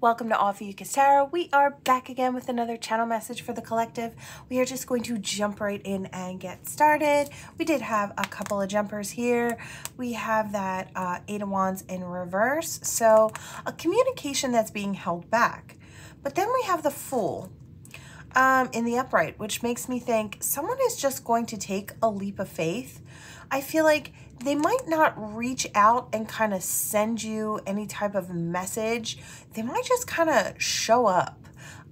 Welcome to Ophiuchus Tarot. We are back again with another channel message for the collective. We are just going to jump right in and get started. We did have a couple of jumpers here. We have that uh, Eight of Wands in reverse. So a communication that's being held back. But then we have the Fool um, in the upright, which makes me think someone is just going to take a leap of faith. I feel like they might not reach out and kind of send you any type of message. They might just kind of show up.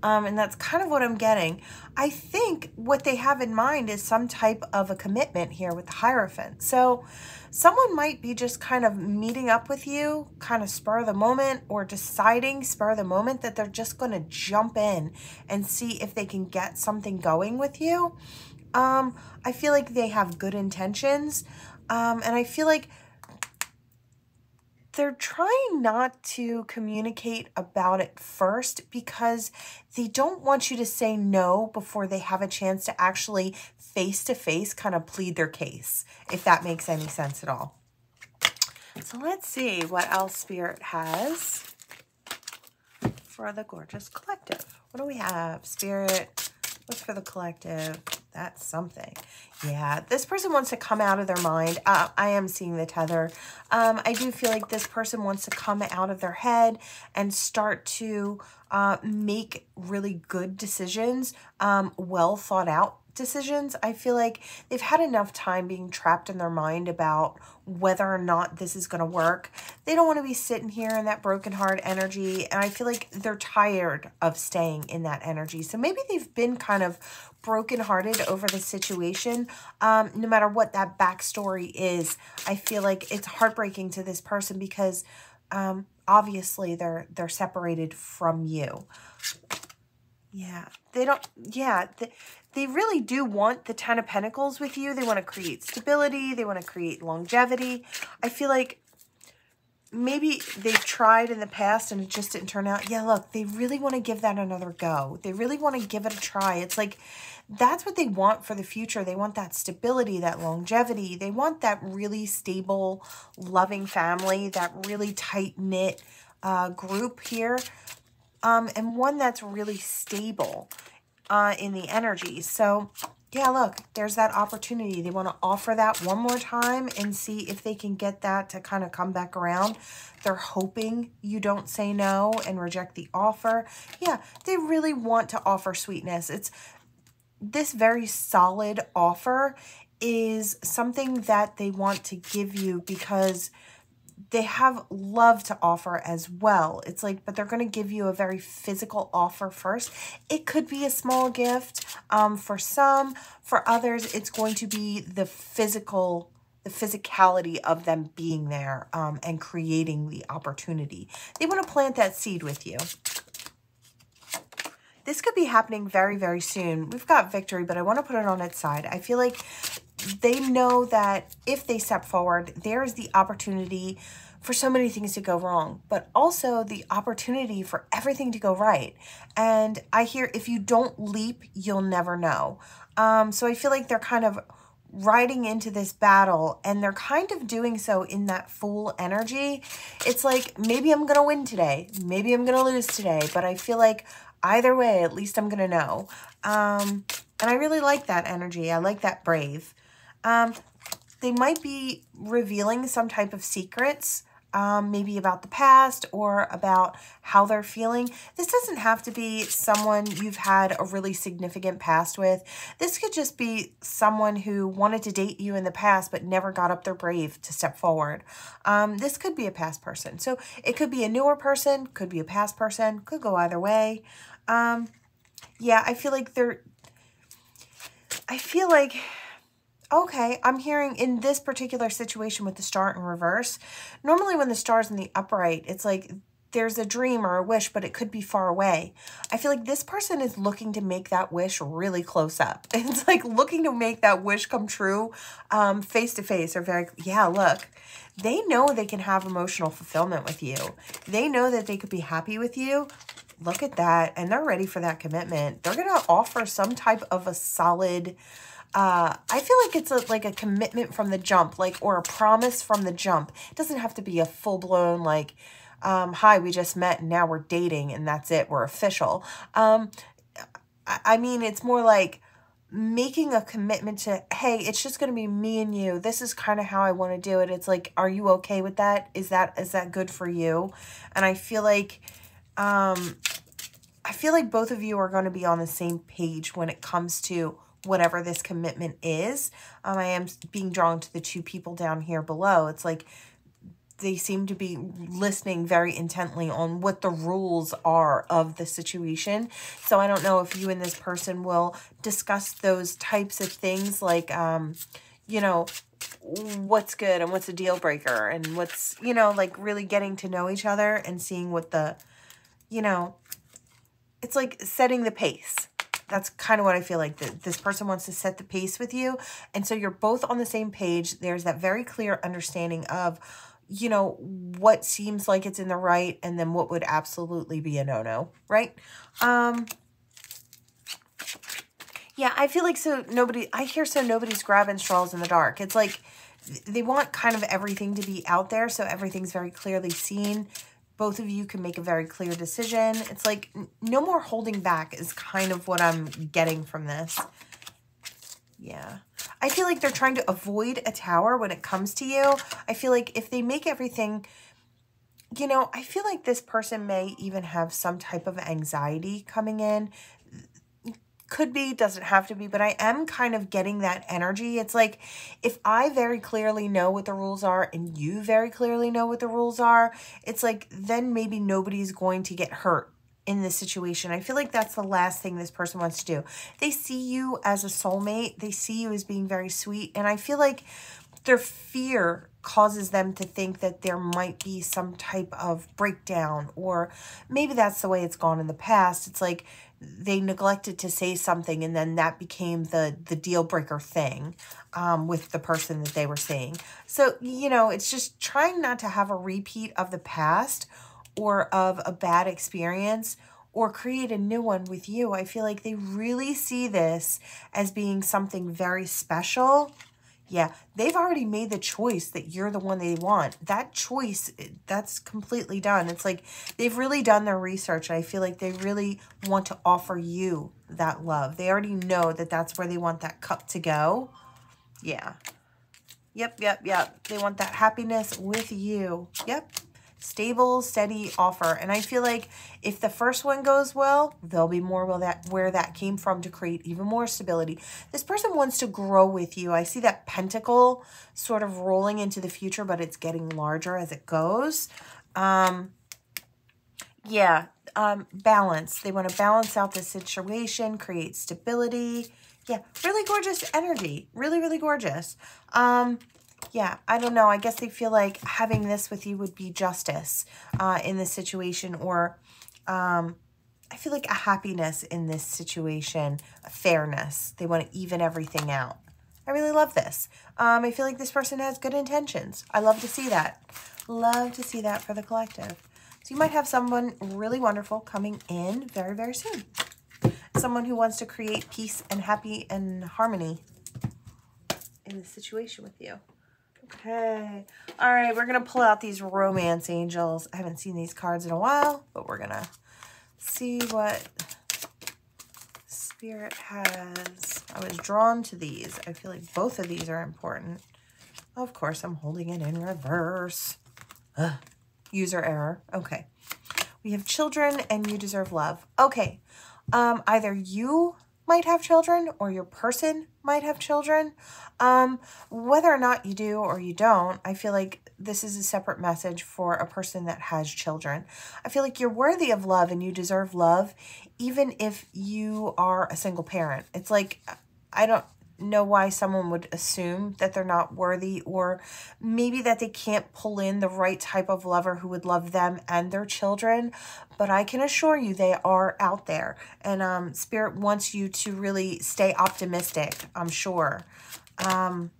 Um, and that's kind of what I'm getting. I think what they have in mind is some type of a commitment here with the Hierophant. So someone might be just kind of meeting up with you, kind of spur of the moment, or deciding spur of the moment that they're just going to jump in and see if they can get something going with you. Um, I feel like they have good intentions. Um, and I feel like they're trying not to communicate about it first because they don't want you to say no before they have a chance to actually face to face kind of plead their case, if that makes any sense at all. So let's see what else Spirit has for the gorgeous collective. What do we have? Spirit, what's for the collective? That's something. Yeah, this person wants to come out of their mind. Uh, I am seeing the tether. Um, I do feel like this person wants to come out of their head and start to uh, make really good decisions, um, well thought out decisions. I feel like they've had enough time being trapped in their mind about whether or not this is going to work. They don't want to be sitting here in that broken heart energy. And I feel like they're tired of staying in that energy. So maybe they've been kind of brokenhearted over the situation. Um, no matter what that backstory is, I feel like it's heartbreaking to this person because um, obviously they're they're separated from you. Yeah, they don't, yeah, they, they really do want the Ten of Pentacles with you. They want to create stability. They want to create longevity. I feel like maybe they've tried in the past and it just didn't turn out. Yeah, look, they really want to give that another go. They really want to give it a try. It's like that's what they want for the future. They want that stability, that longevity. They want that really stable, loving family, that really tight-knit uh, group here. Um, and one that's really stable uh, in the energy. So yeah, look, there's that opportunity. They want to offer that one more time and see if they can get that to kind of come back around. They're hoping you don't say no and reject the offer. Yeah, they really want to offer sweetness. It's this very solid offer is something that they want to give you because they have love to offer as well. It's like, but they're going to give you a very physical offer first. It could be a small gift um, for some. For others, it's going to be the physical, the physicality of them being there um, and creating the opportunity. They want to plant that seed with you. This could be happening very, very soon. We've got victory, but I want to put it on its side. I feel like they know that if they step forward, there's the opportunity for so many things to go wrong, but also the opportunity for everything to go right. And I hear if you don't leap, you'll never know. Um, so I feel like they're kind of riding into this battle and they're kind of doing so in that fool energy. It's like, maybe I'm going to win today. Maybe I'm going to lose today, but I feel like either way, at least I'm going to know. Um, and I really like that energy. I like that brave. Um, they might be revealing some type of secrets, um, maybe about the past or about how they're feeling. This doesn't have to be someone you've had a really significant past with. This could just be someone who wanted to date you in the past but never got up their brave to step forward. Um, this could be a past person. So it could be a newer person, could be a past person, could go either way. Um, yeah, I feel like they're... I feel like Okay, I'm hearing in this particular situation with the star in reverse, normally when the star's in the upright, it's like there's a dream or a wish, but it could be far away. I feel like this person is looking to make that wish really close up. It's like looking to make that wish come true um, face to face or very, yeah, look, they know they can have emotional fulfillment with you. They know that they could be happy with you. Look at that. And they're ready for that commitment. They're going to offer some type of a solid, uh, I feel like it's a, like a commitment from the jump, like, or a promise from the jump. It doesn't have to be a full blown, like, um, hi, we just met and now we're dating and that's it. We're official. Um, I, I mean, it's more like making a commitment to, hey, it's just going to be me and you. This is kind of how I want to do it. It's like, are you okay with that? Is that, is that good for you? And I feel like, um, I feel like both of you are going to be on the same page when it comes to whatever this commitment is. Um, I am being drawn to the two people down here below. It's like they seem to be listening very intently on what the rules are of the situation. So I don't know if you and this person will discuss those types of things like, um, you know, what's good and what's a deal breaker and what's, you know, like really getting to know each other and seeing what the, you know, it's like setting the pace. That's kind of what I feel like. This person wants to set the pace with you. And so you're both on the same page. There's that very clear understanding of, you know, what seems like it's in the right and then what would absolutely be a no-no, right? Um, yeah, I feel like so nobody, I hear so nobody's grabbing straws in the dark. It's like they want kind of everything to be out there so everything's very clearly seen both of you can make a very clear decision. It's like no more holding back is kind of what I'm getting from this. Yeah. I feel like they're trying to avoid a tower when it comes to you. I feel like if they make everything, you know, I feel like this person may even have some type of anxiety coming in could be, doesn't have to be, but I am kind of getting that energy. It's like if I very clearly know what the rules are and you very clearly know what the rules are, it's like then maybe nobody's going to get hurt in this situation. I feel like that's the last thing this person wants to do. They see you as a soulmate. They see you as being very sweet. And I feel like their fear causes them to think that there might be some type of breakdown or maybe that's the way it's gone in the past. It's like they neglected to say something and then that became the the deal breaker thing um, with the person that they were seeing. So, you know, it's just trying not to have a repeat of the past or of a bad experience or create a new one with you. I feel like they really see this as being something very special yeah, they've already made the choice that you're the one they want. That choice, eh, that's completely done. It's like they've really done their research. I feel like they really want to offer you that love. They already know that that's where they want that cup to go. Yeah. Yep, yep, yep. They want that happiness with you. Yep stable, steady offer. And I feel like if the first one goes well, there'll be more where that, where that came from to create even more stability. This person wants to grow with you. I see that pentacle sort of rolling into the future, but it's getting larger as it goes. Um, yeah, um, balance. They want to balance out the situation, create stability. Yeah, really gorgeous energy. Really, really gorgeous. Um, yeah, I don't know. I guess they feel like having this with you would be justice uh, in this situation or um, I feel like a happiness in this situation, a fairness. They want to even everything out. I really love this. Um, I feel like this person has good intentions. I love to see that. Love to see that for the collective. So you might have someone really wonderful coming in very, very soon. Someone who wants to create peace and happy and harmony in this situation with you. Okay. All right, we're going to pull out these romance angels. I haven't seen these cards in a while, but we're going to see what Spirit has. I was drawn to these. I feel like both of these are important. Of course, I'm holding it in reverse. Ugh. User error. Okay. We have children and you deserve love. Okay. Um, either you might have children or your person might have children. Um, whether or not you do or you don't, I feel like this is a separate message for a person that has children. I feel like you're worthy of love and you deserve love, even if you are a single parent. It's like, I don't, know why someone would assume that they're not worthy or maybe that they can't pull in the right type of lover who would love them and their children but i can assure you they are out there. And um, spirit wants you to really stay optimistic i'm sure. Um,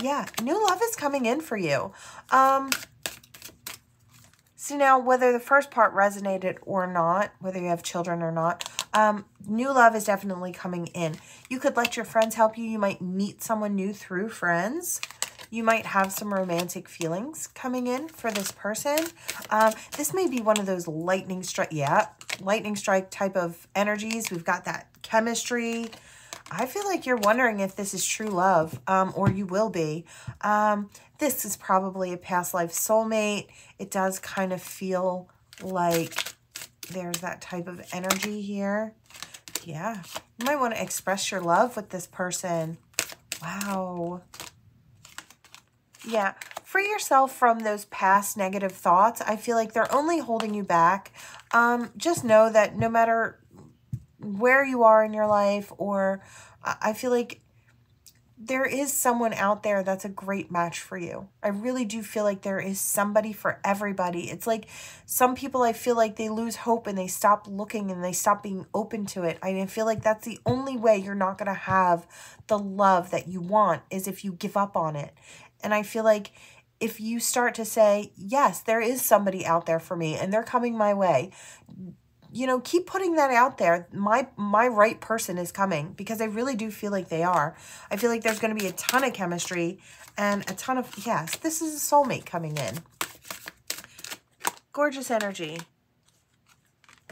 yeah new love is coming in for you. Um, so now whether the first part resonated or not whether you have children or not um, new love is definitely coming in. You could let your friends help you. You might meet someone new through friends. You might have some romantic feelings coming in for this person. Um, this may be one of those lightning strike, yeah, lightning strike type of energies. We've got that chemistry. I feel like you're wondering if this is true love, um, or you will be. Um, this is probably a past life soulmate. It does kind of feel like there's that type of energy here. Yeah, you might want to express your love with this person. Wow. Yeah, free yourself from those past negative thoughts. I feel like they're only holding you back. Um, just know that no matter where you are in your life or I feel like there is someone out there that's a great match for you. I really do feel like there is somebody for everybody. It's like some people I feel like they lose hope and they stop looking and they stop being open to it. I feel like that's the only way you're not going to have the love that you want is if you give up on it. And I feel like if you start to say, yes, there is somebody out there for me and they're coming my way, you know, keep putting that out there. My my right person is coming because I really do feel like they are. I feel like there's going to be a ton of chemistry and a ton of, yes, this is a soulmate coming in. Gorgeous energy.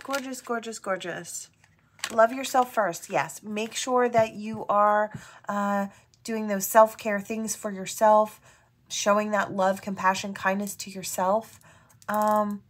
Gorgeous, gorgeous, gorgeous. Love yourself first. Yes. Make sure that you are uh, doing those self-care things for yourself, showing that love, compassion, kindness to yourself. Um,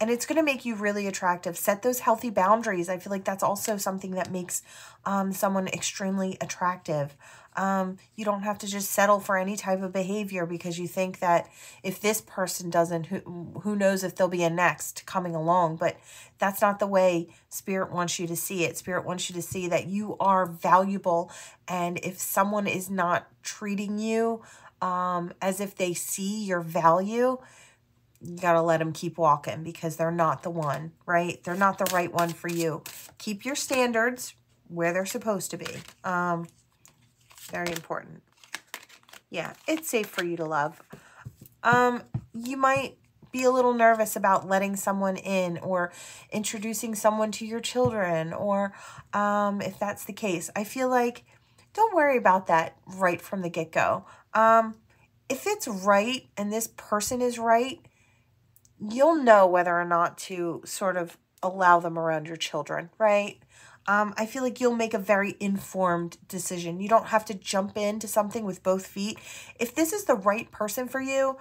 and it's going to make you really attractive. Set those healthy boundaries. I feel like that's also something that makes um, someone extremely attractive. Um, you don't have to just settle for any type of behavior because you think that if this person doesn't, who, who knows if there'll be a next coming along. But that's not the way Spirit wants you to see it. Spirit wants you to see that you are valuable. And if someone is not treating you um, as if they see your value, you got to let them keep walking because they're not the one, right? They're not the right one for you. Keep your standards where they're supposed to be. Um, very important. Yeah, it's safe for you to love. Um, you might be a little nervous about letting someone in or introducing someone to your children or um, if that's the case. I feel like don't worry about that right from the get-go. Um, if it's right and this person is right, you'll know whether or not to sort of allow them around your children, right? Um, I feel like you'll make a very informed decision. You don't have to jump into something with both feet. If this is the right person for you,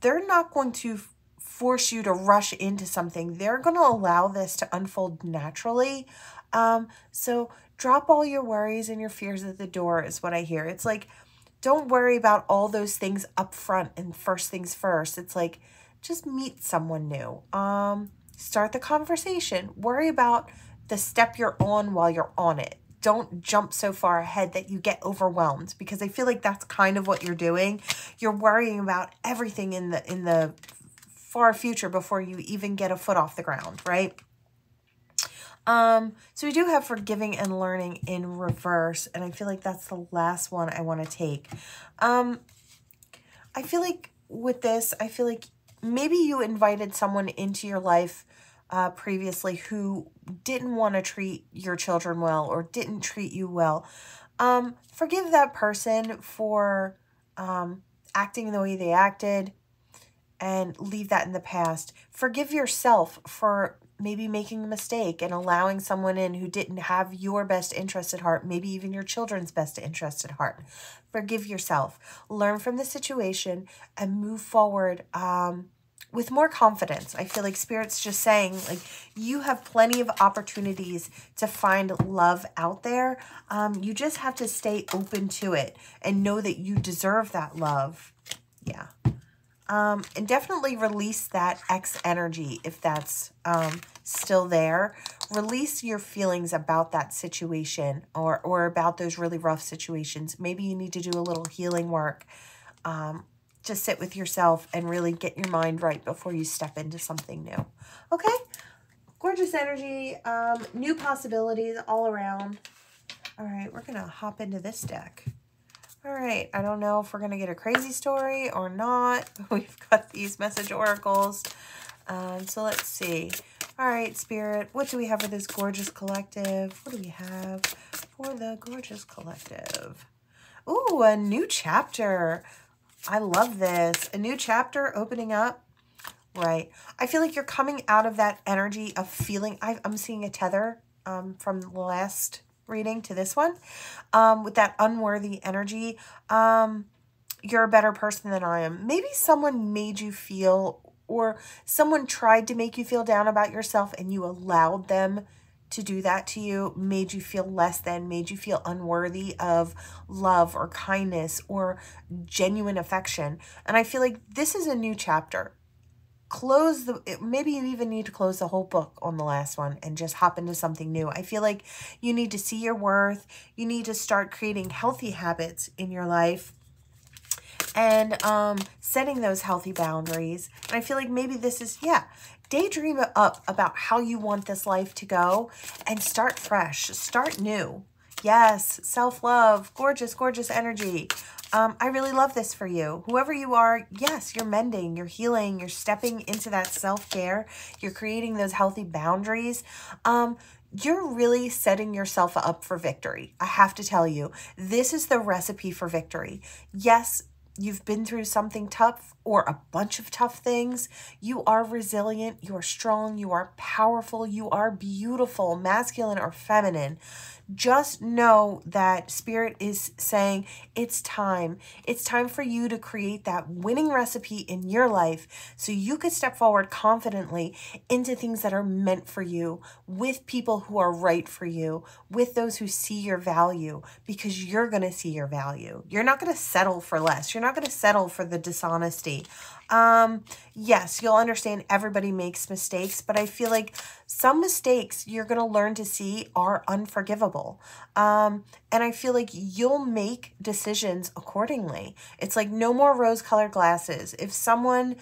they're not going to force you to rush into something. They're going to allow this to unfold naturally. Um, so drop all your worries and your fears at the door is what I hear. It's like, don't worry about all those things up front and first things first. It's like, just meet someone new. Um, start the conversation. Worry about the step you're on while you're on it. Don't jump so far ahead that you get overwhelmed because I feel like that's kind of what you're doing. You're worrying about everything in the in the far future before you even get a foot off the ground, right? Um, so we do have forgiving and learning in reverse, and I feel like that's the last one I want to take. Um, I feel like with this, I feel like maybe you invited someone into your life uh, previously who didn't want to treat your children well or didn't treat you well. Um, forgive that person for um, acting the way they acted and leave that in the past. Forgive yourself for maybe making a mistake and allowing someone in who didn't have your best interest at heart, maybe even your children's best interest at heart. Forgive yourself. Learn from the situation and move forward um, with more confidence. I feel like Spirit's just saying, like, you have plenty of opportunities to find love out there. Um, you just have to stay open to it and know that you deserve that love. Yeah. Um, and definitely release that X energy if that's um, still there. Release your feelings about that situation or, or about those really rough situations. Maybe you need to do a little healing work um, to sit with yourself and really get your mind right before you step into something new. Okay? Gorgeous energy, um, new possibilities all around. All right, we're going to hop into this deck. All right, I don't know if we're going to get a crazy story or not. We've got these message oracles. Um, so let's see. All right, Spirit, what do we have for this gorgeous collective? What do we have for the gorgeous collective? Ooh, a new chapter. I love this. A new chapter opening up. Right. I feel like you're coming out of that energy of feeling. I, am seeing a tether um, from the last reading to this one um, with that unworthy energy. Um, you're a better person than I am. Maybe someone made you feel or someone tried to make you feel down about yourself and you allowed them to do that to you, made you feel less than, made you feel unworthy of love or kindness or genuine affection. And I feel like this is a new chapter. Close the, maybe you even need to close the whole book on the last one and just hop into something new. I feel like you need to see your worth. You need to start creating healthy habits in your life and um, setting those healthy boundaries. And I feel like maybe this is, yeah, daydream up about how you want this life to go and start fresh, start new. Yes, self-love, gorgeous, gorgeous energy. Um, I really love this for you. Whoever you are, yes, you're mending, you're healing, you're stepping into that self-care, you're creating those healthy boundaries. Um, you're really setting yourself up for victory. I have to tell you, this is the recipe for victory. Yes, you've been through something tough or a bunch of tough things, you are resilient, you are strong, you are powerful, you are beautiful, masculine or feminine just know that spirit is saying it's time. It's time for you to create that winning recipe in your life so you could step forward confidently into things that are meant for you with people who are right for you, with those who see your value because you're going to see your value. You're not going to settle for less. You're not going to settle for the dishonesty. Um, yes, you'll understand everybody makes mistakes, but I feel like some mistakes you're going to learn to see are unforgivable. Um, and I feel like you'll make decisions accordingly. It's like no more rose colored glasses. If someone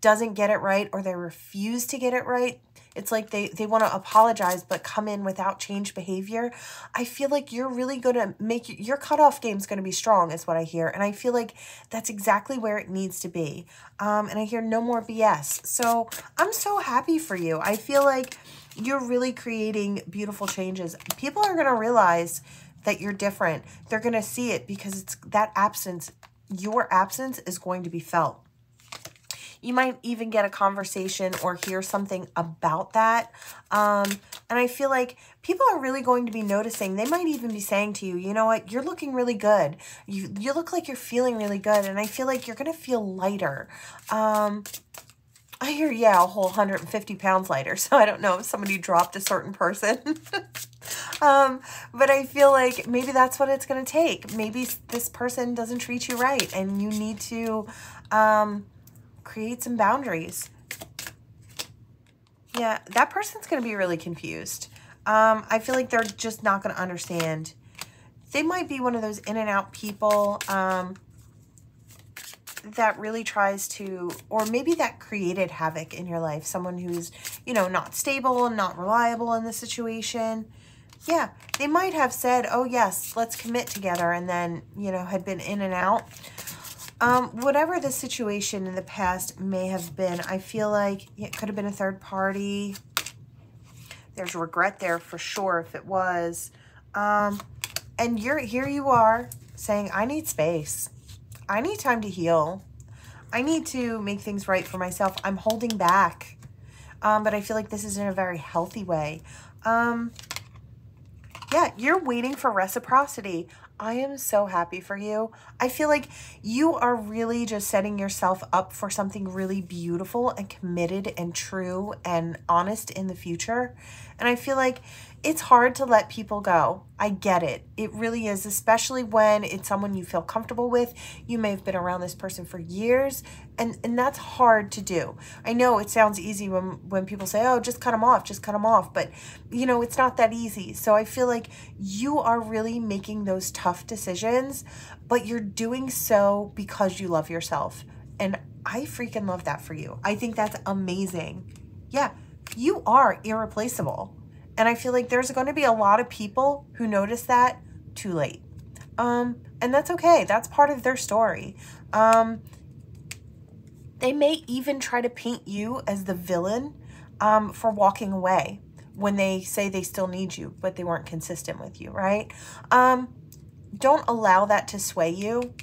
doesn't get it right or they refuse to get it right, it's like they, they want to apologize but come in without change behavior. I feel like you're really going to make your cutoff game is going to be strong is what I hear. And I feel like that's exactly where it needs to be. Um, and I hear no more BS. So I'm so happy for you. I feel like you're really creating beautiful changes. People are going to realize that you're different. They're going to see it because it's that absence, your absence is going to be felt. You might even get a conversation or hear something about that. Um, and I feel like people are really going to be noticing. They might even be saying to you, you know what, you're looking really good. You, you look like you're feeling really good. And I feel like you're going to feel lighter. Um, I hear, yeah, a whole 150 pounds lighter. So I don't know if somebody dropped a certain person. um, but I feel like maybe that's what it's going to take. Maybe this person doesn't treat you right and you need to um, create some boundaries. Yeah, that person's going to be really confused. Um, I feel like they're just not going to understand. They might be one of those in and out people um, that really tries to, or maybe that created havoc in your life. Someone who's, you know, not stable and not reliable in the situation. Yeah, they might have said, oh, yes, let's commit together, and then, you know, had been in and out. Um, whatever the situation in the past may have been, I feel like it could have been a third party. There's regret there for sure if it was. Um, and you're here you are saying, I need space. I need time to heal. I need to make things right for myself. I'm holding back. Um, but I feel like this is in a very healthy way. Um, yeah, you're waiting for reciprocity. I am so happy for you. I feel like you are really just setting yourself up for something really beautiful and committed and true and honest in the future. And I feel like it's hard to let people go. I get it. It really is, especially when it's someone you feel comfortable with. You may have been around this person for years, and, and that's hard to do. I know it sounds easy when, when people say, oh, just cut them off, just cut them off. But, you know, it's not that easy. So I feel like you are really making those tough decisions, but you're doing so because you love yourself. And I freaking love that for you. I think that's amazing. Yeah, you are irreplaceable. And I feel like there's going to be a lot of people who notice that too late. Um, and that's okay. That's part of their story. Um, they may even try to paint you as the villain um, for walking away when they say they still need you, but they weren't consistent with you, right? Um, don't allow that to sway you.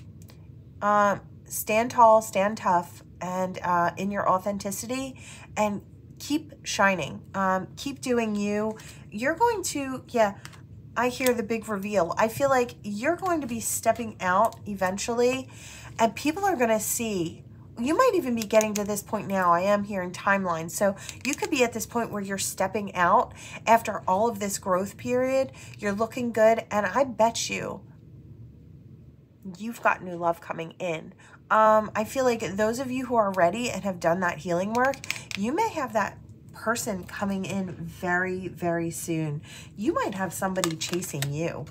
Um, stand tall, stand tough, and uh, in your authenticity, and keep shining. Um, keep doing you. You're going to, yeah, I hear the big reveal. I feel like you're going to be stepping out eventually, and people are going to see you might even be getting to this point now. I am here in timeline. So you could be at this point where you're stepping out after all of this growth period. You're looking good. And I bet you you've got new love coming in. Um, I feel like those of you who are ready and have done that healing work, you may have that person coming in very, very soon. You might have somebody chasing you.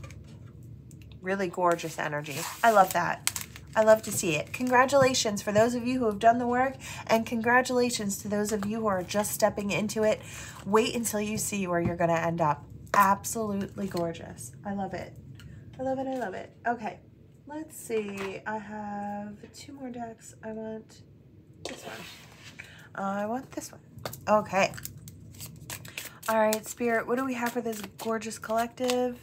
Really gorgeous energy. I love that. I love to see it. Congratulations for those of you who have done the work and congratulations to those of you who are just stepping into it. Wait until you see where you're going to end up. Absolutely gorgeous. I love it. I love it. I love it. Okay. Let's see. I have two more decks. I want this one. I want this one. Okay. All right, Spirit, what do we have for this gorgeous collective?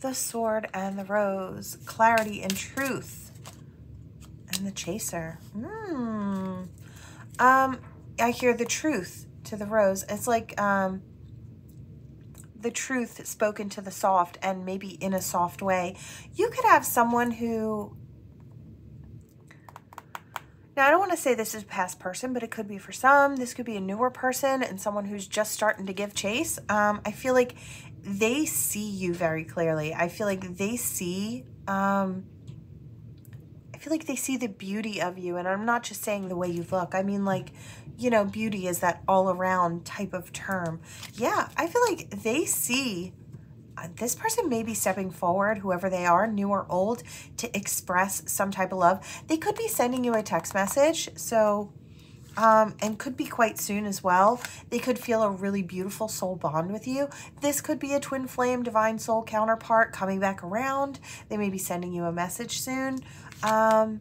The Sword and the Rose. Clarity and Truth and the chaser. Hmm. Um, I hear the truth to the rose. It's like um, the truth spoken to the soft and maybe in a soft way. You could have someone who now, I don't want to say this is past person, but it could be for some. This could be a newer person and someone who's just starting to give chase. Um, I feel like they see you very clearly. I feel like they see um, feel like they see the beauty of you. And I'm not just saying the way you look. I mean, like, you know, beauty is that all around type of term. Yeah, I feel like they see uh, this person may be stepping forward, whoever they are, new or old, to express some type of love. They could be sending you a text message. So, um, and could be quite soon as well. They could feel a really beautiful soul bond with you. This could be a twin flame divine soul counterpart coming back around. They may be sending you a message soon. Um,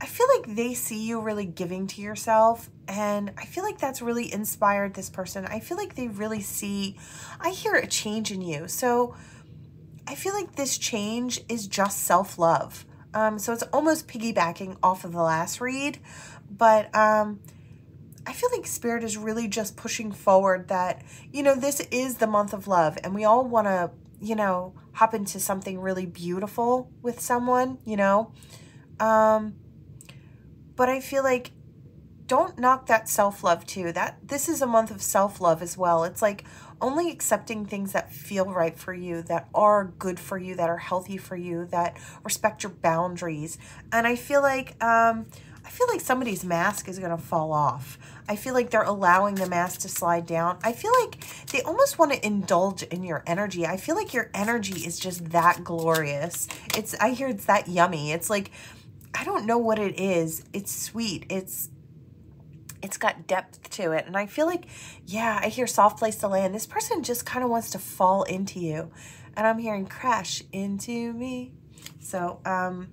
I feel like they see you really giving to yourself and I feel like that's really inspired this person. I feel like they really see, I hear a change in you. So I feel like this change is just self-love. Um, so it's almost piggybacking off of the last read, but um, I feel like Spirit is really just pushing forward that, you know, this is the month of love and we all want to, you know, hop into something really beautiful with someone, you know. Um, but I feel like don't knock that self-love too. That this is a month of self-love as well. It's like only accepting things that feel right for you, that are good for you, that are healthy for you, that respect your boundaries. And I feel like um, I feel like somebody's mask is going to fall off. I feel like they're allowing the mask to slide down. I feel like they almost want to indulge in your energy. I feel like your energy is just that glorious. It's I hear it's that yummy. It's like I don't know what it is. It's sweet. It's it's got depth to it. And I feel like, yeah, I hear soft place to land. This person just kind of wants to fall into you. And I'm hearing crash into me. So, um,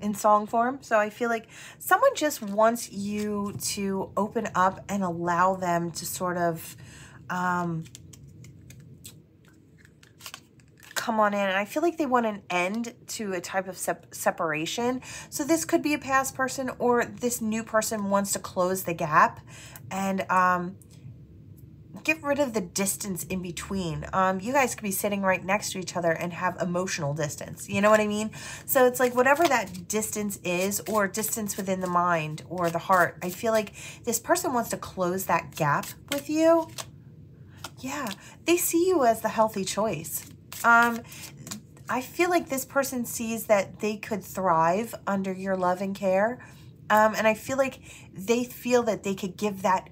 in song form. So I feel like someone just wants you to open up and allow them to sort of um, come on in. And I feel like they want an end to a type of sep separation. So this could be a past person or this new person wants to close the gap. And um, get rid of the distance in between. Um, you guys could be sitting right next to each other and have emotional distance. You know what I mean? So it's like whatever that distance is or distance within the mind or the heart, I feel like this person wants to close that gap with you. Yeah, they see you as the healthy choice. Um, I feel like this person sees that they could thrive under your love and care. Um, and I feel like they feel that they could give that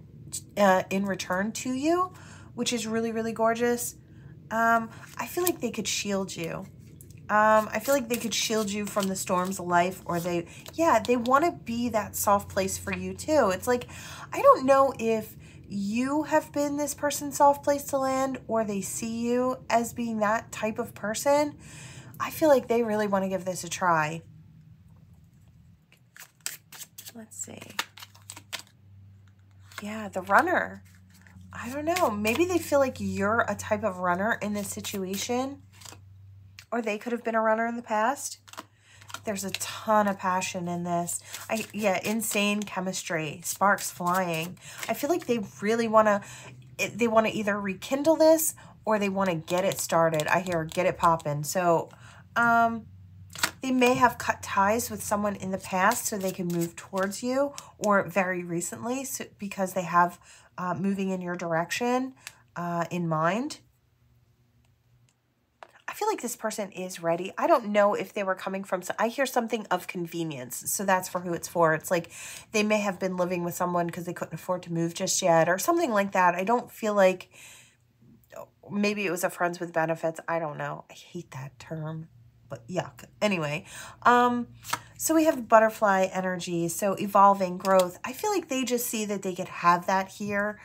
uh, in return to you, which is really, really gorgeous. Um, I feel like they could shield you. Um, I feel like they could shield you from the storms of life or they, yeah, they want to be that soft place for you too. It's like, I don't know if you have been this person's soft place to land or they see you as being that type of person. I feel like they really want to give this a try. Let's see. Yeah, the runner. I don't know. Maybe they feel like you're a type of runner in this situation. Or they could have been a runner in the past. There's a ton of passion in this. I Yeah, insane chemistry, sparks flying. I feel like they really want to, they want to either rekindle this or they want to get it started. I hear get it popping. So, um, they may have cut ties with someone in the past so they can move towards you or very recently so, because they have uh, moving in your direction uh, in mind. I feel like this person is ready. I don't know if they were coming from, so I hear something of convenience. So that's for who it's for. It's like they may have been living with someone because they couldn't afford to move just yet or something like that. I don't feel like maybe it was a friends with benefits. I don't know. I hate that term but yuck. Anyway, um, so we have butterfly energy, so evolving growth. I feel like they just see that they could have that here.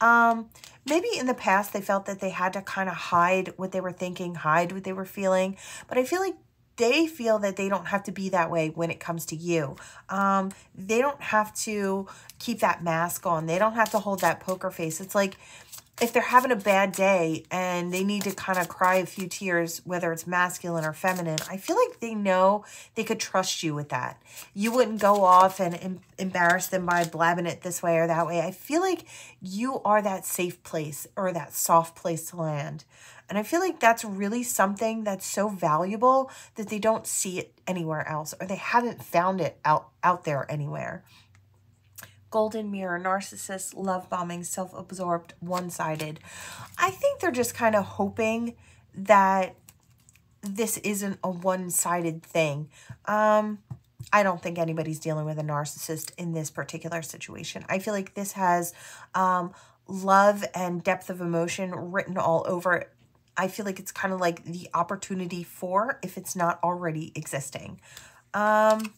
Um, maybe in the past they felt that they had to kind of hide what they were thinking, hide what they were feeling, but I feel like they feel that they don't have to be that way when it comes to you. Um, they don't have to keep that mask on. They don't have to hold that poker face. It's like if they're having a bad day and they need to kind of cry a few tears, whether it's masculine or feminine, I feel like they know they could trust you with that. You wouldn't go off and em embarrass them by blabbing it this way or that way. I feel like you are that safe place or that soft place to land. And I feel like that's really something that's so valuable that they don't see it anywhere else or they haven't found it out, out there anywhere golden mirror, narcissist, love bombing, self-absorbed, one-sided. I think they're just kind of hoping that this isn't a one-sided thing. Um, I don't think anybody's dealing with a narcissist in this particular situation. I feel like this has um, love and depth of emotion written all over it. I feel like it's kind of like the opportunity for if it's not already existing. Um,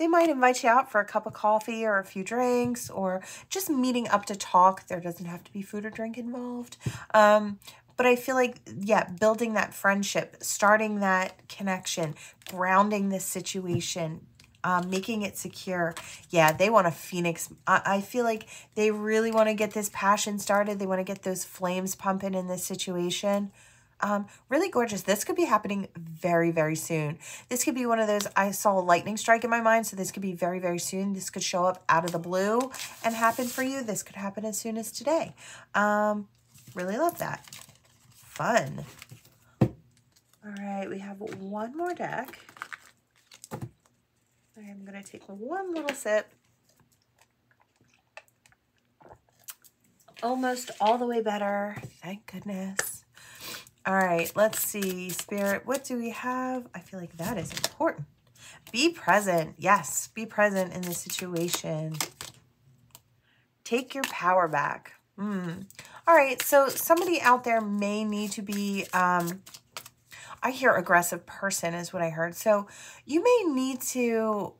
they might invite you out for a cup of coffee or a few drinks or just meeting up to talk. There doesn't have to be food or drink involved. Um, but I feel like, yeah, building that friendship, starting that connection, grounding this situation, um, making it secure. Yeah, they want a phoenix. I, I feel like they really want to get this passion started. They want to get those flames pumping in this situation. Um, really gorgeous. This could be happening very, very soon. This could be one of those, I saw a lightning strike in my mind, so this could be very, very soon. This could show up out of the blue and happen for you. This could happen as soon as today. Um, really love that. Fun. All right, we have one more deck. I'm going to take one little sip. Almost all the way better. Thank goodness. All right, let's see. Spirit, what do we have? I feel like that is important. Be present. Yes, be present in the situation. Take your power back. Mm. All right, so somebody out there may need to be, um, I hear aggressive person is what I heard. So you may need to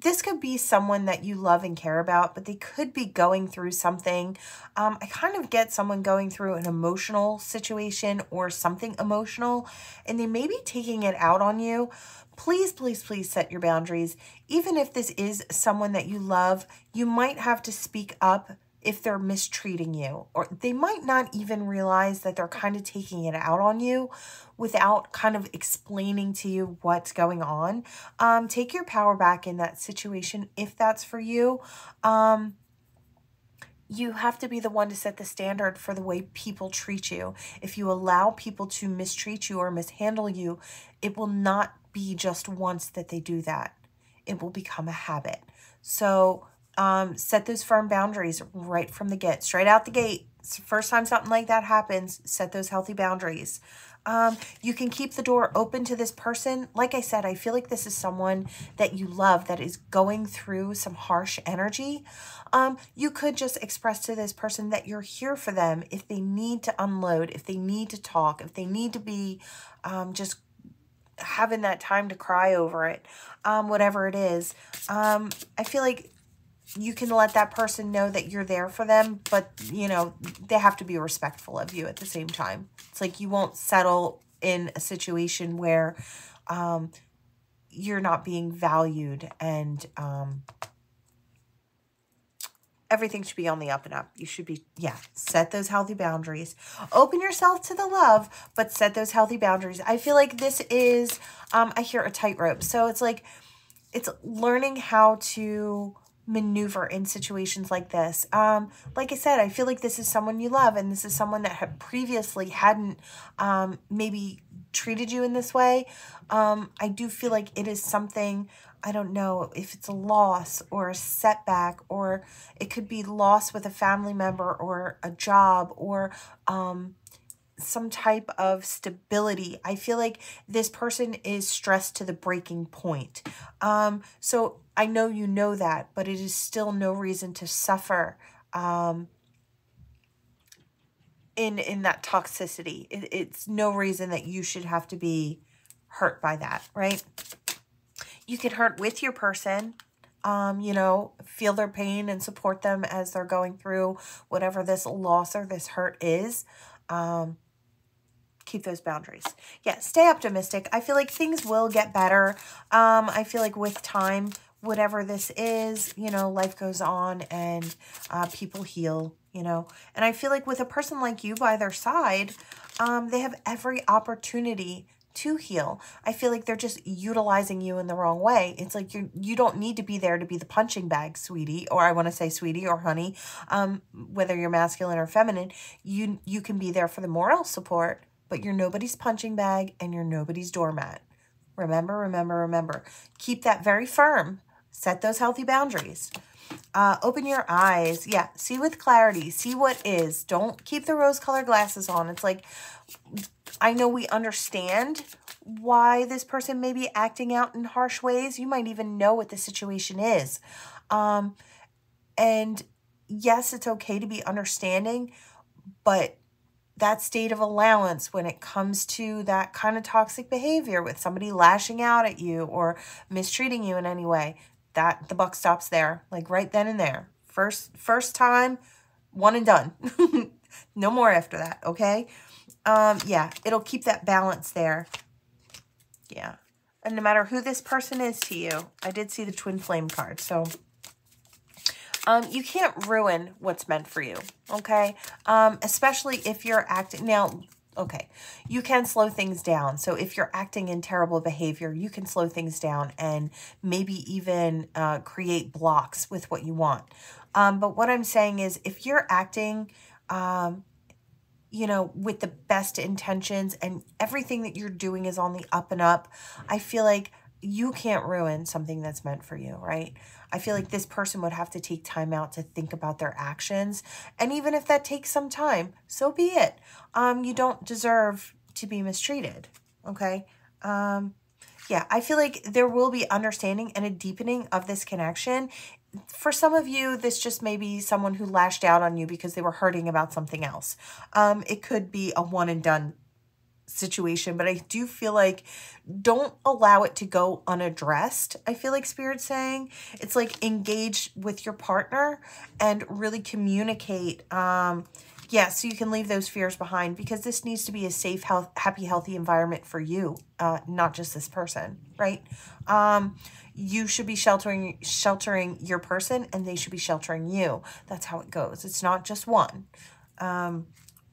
this could be someone that you love and care about, but they could be going through something. Um, I kind of get someone going through an emotional situation or something emotional, and they may be taking it out on you. Please, please, please set your boundaries. Even if this is someone that you love, you might have to speak up if they're mistreating you, or they might not even realize that they're kind of taking it out on you without kind of explaining to you what's going on. Um, take your power back in that situation if that's for you. Um, you have to be the one to set the standard for the way people treat you. If you allow people to mistreat you or mishandle you, it will not be just once that they do that. It will become a habit. So um, set those firm boundaries right from the get, straight out the gate. First time something like that happens, set those healthy boundaries. Um, you can keep the door open to this person. Like I said, I feel like this is someone that you love that is going through some harsh energy. Um, you could just express to this person that you're here for them if they need to unload, if they need to talk, if they need to be um, just having that time to cry over it, um, whatever it is. Um, I feel like you can let that person know that you're there for them, but, you know, they have to be respectful of you at the same time. It's like you won't settle in a situation where um, you're not being valued and um, everything should be on the up and up. You should be, yeah, set those healthy boundaries. Open yourself to the love, but set those healthy boundaries. I feel like this is, um, I hear a tightrope. So it's like, it's learning how to maneuver in situations like this. Um, like I said, I feel like this is someone you love and this is someone that had previously hadn't um, maybe treated you in this way. Um, I do feel like it is something I don't know if it's a loss or a setback, or it could be loss with a family member or a job or um, some type of stability. I feel like this person is stressed to the breaking point. Um, so I know you know that, but it is still no reason to suffer um, in in that toxicity. It, it's no reason that you should have to be hurt by that, right? You can hurt with your person, um, you know, feel their pain and support them as they're going through whatever this loss or this hurt is. Um, keep those boundaries. Yeah, stay optimistic. I feel like things will get better. Um, I feel like with time, whatever this is, you know, life goes on and uh, people heal, you know. And I feel like with a person like you by their side, um, they have every opportunity to heal. I feel like they're just utilizing you in the wrong way. It's like you you don't need to be there to be the punching bag, sweetie, or I want to say sweetie or honey, um, whether you're masculine or feminine. You you can be there for the moral support, but you're nobody's punching bag and you're nobody's doormat. Remember, remember, remember. Keep that very firm. Set those healthy boundaries. Uh, open your eyes. Yeah, see with clarity. See what is. Don't keep the rose-colored glasses on. It's like, I know we understand why this person may be acting out in harsh ways. You might even know what the situation is. Um, and yes, it's okay to be understanding, but that state of allowance when it comes to that kind of toxic behavior with somebody lashing out at you or mistreating you in any way, that the buck stops there, like right then and there. First first time, one and done. no more after that, okay? Um, yeah, it'll keep that balance there. Yeah. And no matter who this person is to you, I did see the twin flame card, so um, you can't ruin what's meant for you, okay? Um, especially if you're acting, now, okay, you can slow things down. So if you're acting in terrible behavior, you can slow things down and maybe even uh, create blocks with what you want. Um, but what I'm saying is if you're acting, um, you know, with the best intentions and everything that you're doing is on the up and up, I feel like you can't ruin something that's meant for you, right? I feel like this person would have to take time out to think about their actions. And even if that takes some time, so be it. Um, you don't deserve to be mistreated, okay? Um, yeah, I feel like there will be understanding and a deepening of this connection. For some of you, this just may be someone who lashed out on you because they were hurting about something else. Um, it could be a one and done situation, but I do feel like don't allow it to go unaddressed. I feel like Spirit's saying it's like engage with your partner and really communicate. Um, yeah, so you can leave those fears behind because this needs to be a safe, health, happy, healthy environment for you, uh, not just this person, right? Um, you should be sheltering sheltering your person and they should be sheltering you. That's how it goes. It's not just one. Um,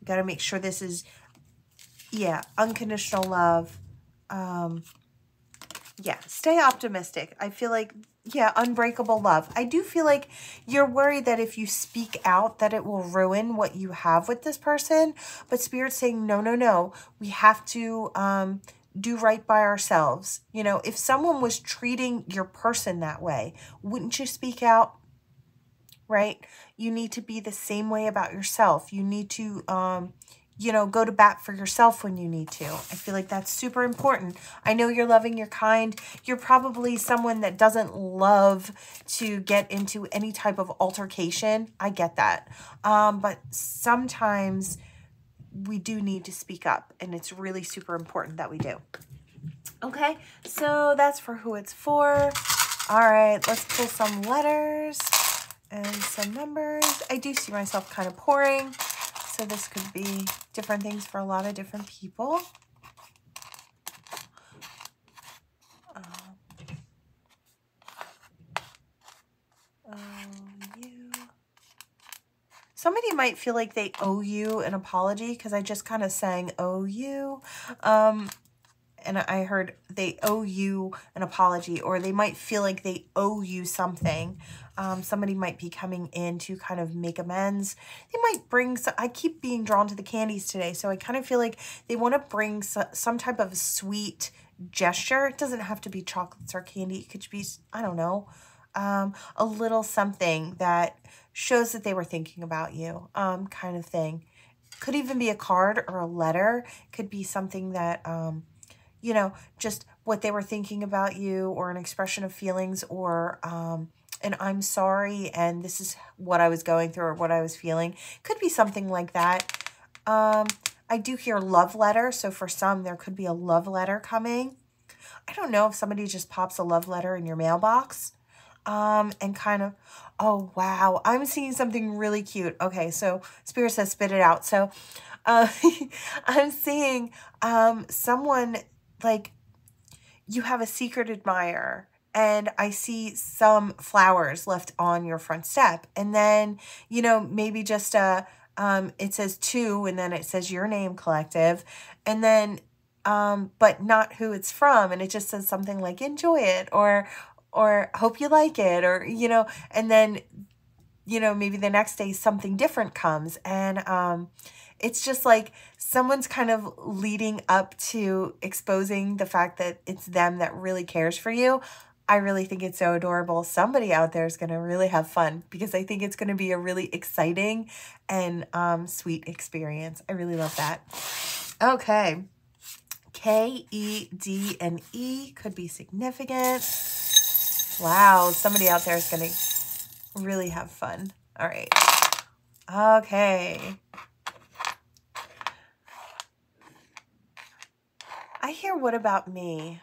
got to make sure this is yeah, unconditional love. Um, yeah, stay optimistic. I feel like, yeah, unbreakable love. I do feel like you're worried that if you speak out that it will ruin what you have with this person. But Spirit's saying, no, no, no. We have to um, do right by ourselves. You know, if someone was treating your person that way, wouldn't you speak out? Right? You need to be the same way about yourself. You need to... Um, you know, go to bat for yourself when you need to. I feel like that's super important. I know you're loving, you're kind. You're probably someone that doesn't love to get into any type of altercation. I get that. Um, but sometimes we do need to speak up, and it's really super important that we do. Okay, so that's for who it's for. All right, let's pull some letters and some numbers. I do see myself kind of pouring. So this could be different things for a lot of different people. Um, um, you, Somebody might feel like they owe you an apology because I just kind of sang owe you. Um, and I heard they owe you an apology or they might feel like they owe you something. Um, somebody might be coming in to kind of make amends. They might bring, some, I keep being drawn to the candies today, so I kind of feel like they want to bring so, some type of sweet gesture. It doesn't have to be chocolates or candy. It could be, I don't know, um, a little something that shows that they were thinking about you, um, kind of thing. Could even be a card or a letter. Could be something that, um, you know, just what they were thinking about you or an expression of feelings or um, and I'm sorry and this is what I was going through or what I was feeling. Could be something like that. Um, I do hear love letter. So for some, there could be a love letter coming. I don't know if somebody just pops a love letter in your mailbox um, and kind of, oh, wow, I'm seeing something really cute. Okay, so Spirit says spit it out. So uh, I'm seeing um, someone like you have a secret admirer and I see some flowers left on your front step. And then, you know, maybe just a, um, it says two and then it says your name collective. And then, um, but not who it's from. And it just says something like enjoy it or, or hope you like it or, you know, and then, you know, maybe the next day something different comes. And, um, it's just like someone's kind of leading up to exposing the fact that it's them that really cares for you. I really think it's so adorable. Somebody out there is going to really have fun because I think it's going to be a really exciting and um, sweet experience. I really love that. Okay. K, E, D, and E could be significant. Wow, somebody out there is going to really have fun. All right. Okay. I hear what about me?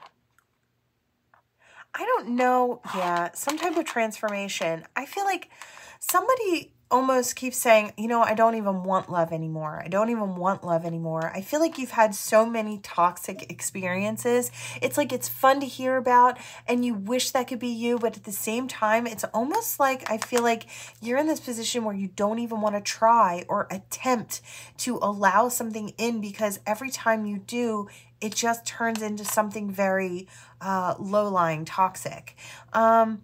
I don't know. Yeah, some type of transformation. I feel like somebody almost keeps saying, you know, I don't even want love anymore. I don't even want love anymore. I feel like you've had so many toxic experiences. It's like it's fun to hear about and you wish that could be you, but at the same time, it's almost like I feel like you're in this position where you don't even want to try or attempt to allow something in because every time you do, it just turns into something very uh, low-lying toxic. Um,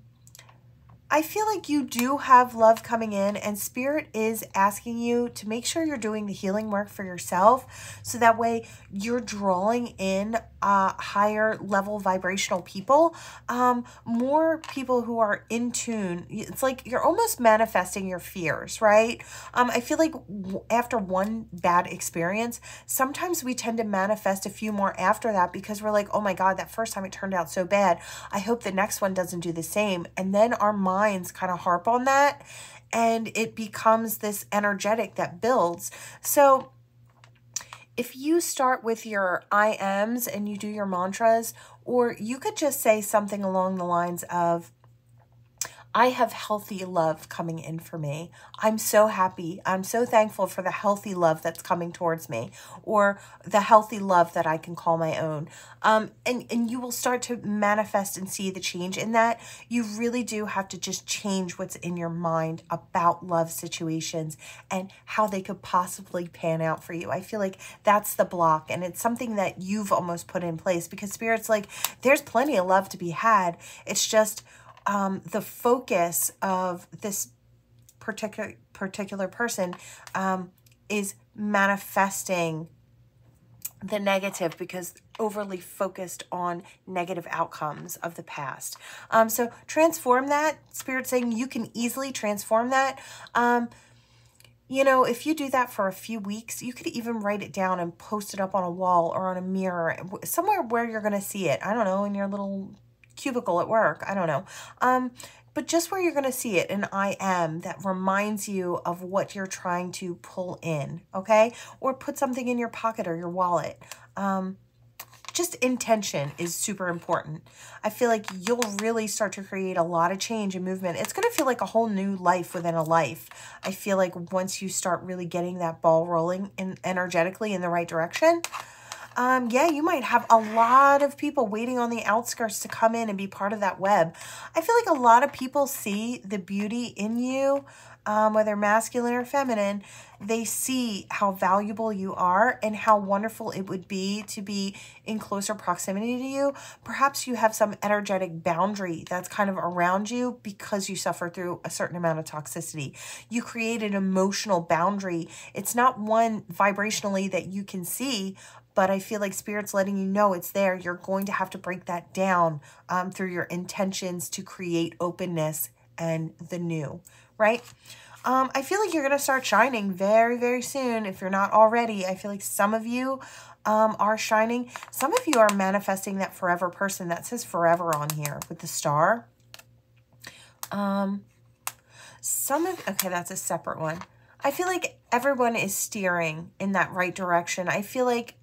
I feel like you do have love coming in and spirit is asking you to make sure you're doing the healing work for yourself so that way you're drawing in uh, higher level vibrational people, um, more people who are in tune. It's like you're almost manifesting your fears, right? Um, I feel like after one bad experience, sometimes we tend to manifest a few more after that because we're like, oh my God, that first time it turned out so bad. I hope the next one doesn't do the same. And then our minds kind of harp on that and it becomes this energetic that builds. So if you start with your I ams and you do your mantras, or you could just say something along the lines of, I have healthy love coming in for me. I'm so happy. I'm so thankful for the healthy love that's coming towards me or the healthy love that I can call my own. Um, and, and you will start to manifest and see the change in that. You really do have to just change what's in your mind about love situations and how they could possibly pan out for you. I feel like that's the block and it's something that you've almost put in place because Spirit's like, there's plenty of love to be had. It's just um, the focus of this particular particular person um, is manifesting the negative because overly focused on negative outcomes of the past. Um, so transform that. Spirit saying you can easily transform that. Um, you know, if you do that for a few weeks, you could even write it down and post it up on a wall or on a mirror, somewhere where you're going to see it. I don't know, in your little cubicle at work. I don't know. Um, but just where you're going to see it, an I am that reminds you of what you're trying to pull in, okay? Or put something in your pocket or your wallet. Um, just intention is super important. I feel like you'll really start to create a lot of change and movement. It's going to feel like a whole new life within a life. I feel like once you start really getting that ball rolling in energetically in the right direction, um, yeah, you might have a lot of people waiting on the outskirts to come in and be part of that web. I feel like a lot of people see the beauty in you um, whether masculine or feminine, they see how valuable you are and how wonderful it would be to be in closer proximity to you. Perhaps you have some energetic boundary that's kind of around you because you suffer through a certain amount of toxicity. You create an emotional boundary. It's not one vibrationally that you can see, but I feel like Spirit's letting you know it's there. You're going to have to break that down um, through your intentions to create openness and the new, right? Um, I feel like you're going to start shining very, very soon. If you're not already, I feel like some of you um, are shining. Some of you are manifesting that forever person. That says forever on here with the star. Um, some of, okay, that's a separate one. I feel like everyone is steering in that right direction. I feel like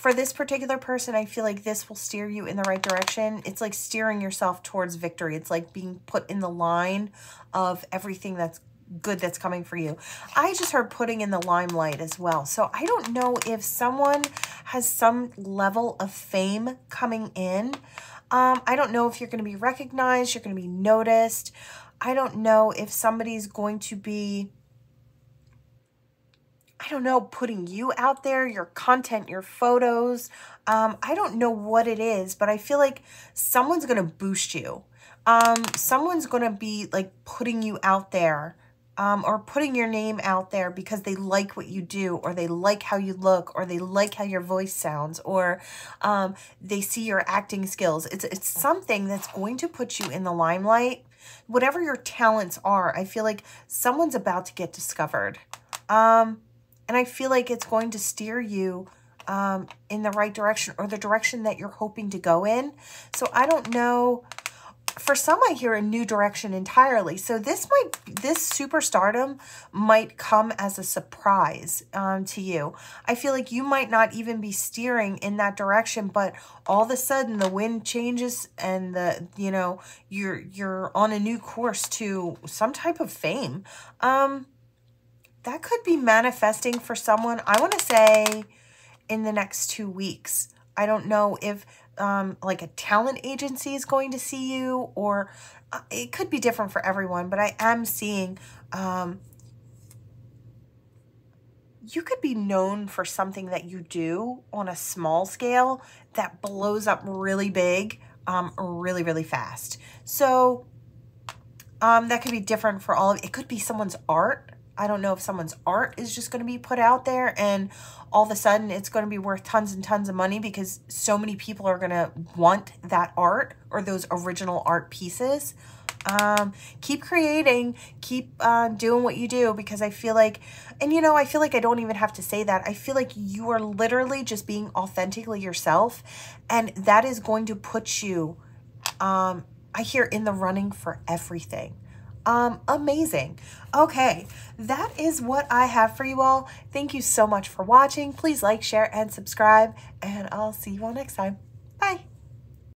for this particular person, I feel like this will steer you in the right direction. It's like steering yourself towards victory. It's like being put in the line of everything that's good that's coming for you. I just heard putting in the limelight as well. So I don't know if someone has some level of fame coming in. Um, I don't know if you're going to be recognized, you're going to be noticed. I don't know if somebody's going to be I don't know, putting you out there, your content, your photos. Um, I don't know what it is, but I feel like someone's going to boost you. Um, someone's going to be like putting you out there um, or putting your name out there because they like what you do or they like how you look or they like how your voice sounds or um, they see your acting skills. It's, it's something that's going to put you in the limelight. Whatever your talents are, I feel like someone's about to get discovered. Um, and I feel like it's going to steer you um, in the right direction or the direction that you're hoping to go in. So I don't know. For some, I hear a new direction entirely. So this might, this superstardom might come as a surprise um, to you. I feel like you might not even be steering in that direction, but all of a sudden the wind changes and the, you know, you're, you're on a new course to some type of fame. Um, that could be manifesting for someone, I want to say in the next two weeks. I don't know if um, like a talent agency is going to see you or uh, it could be different for everyone, but I am seeing um, you could be known for something that you do on a small scale that blows up really big, um, really, really fast. So um, that could be different for all of it. could be someone's art I don't know if someone's art is just going to be put out there and all of a sudden it's going to be worth tons and tons of money because so many people are going to want that art or those original art pieces. Um, keep creating, keep uh, doing what you do because I feel like, and you know, I feel like I don't even have to say that. I feel like you are literally just being authentically yourself and that is going to put you, um, I hear in the running for everything. Um, amazing. Okay, that is what I have for you all. Thank you so much for watching. Please like, share, and subscribe, and I'll see you all next time.